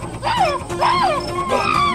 Woo! Woo! Woo!